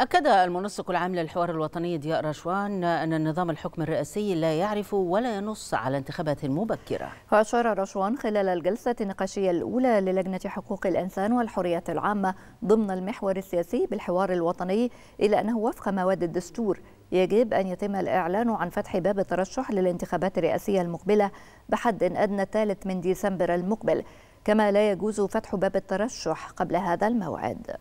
أكد المنسق العام للحوار الوطني ضياء رشوان أن النظام الحكم الرئاسي لا يعرف ولا ينص على انتخابات مبكرة. وأشار رشوان خلال الجلسة النقاشية الأولى للجنة حقوق الإنسان والحريات العامة ضمن المحور السياسي بالحوار الوطني إلى أنه وفق مواد الدستور. يجب أن يتم الإعلان عن فتح باب الترشح للانتخابات الرئاسية المقبلة بحد أدنى الثالث من ديسمبر المقبل كما لا يجوز فتح باب الترشح قبل هذا الموعد.